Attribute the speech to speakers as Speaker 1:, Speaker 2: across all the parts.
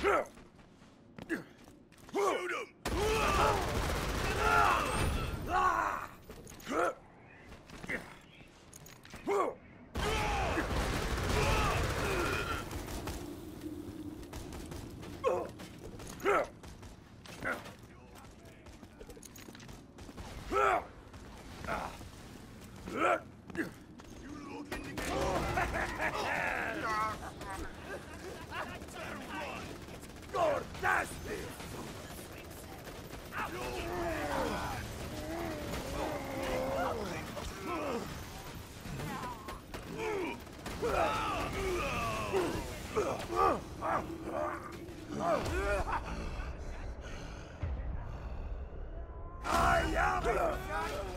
Speaker 1: Shoot him! You're I am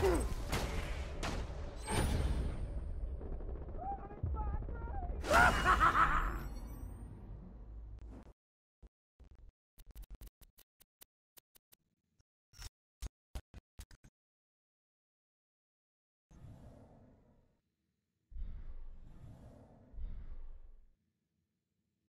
Speaker 1: Hmm.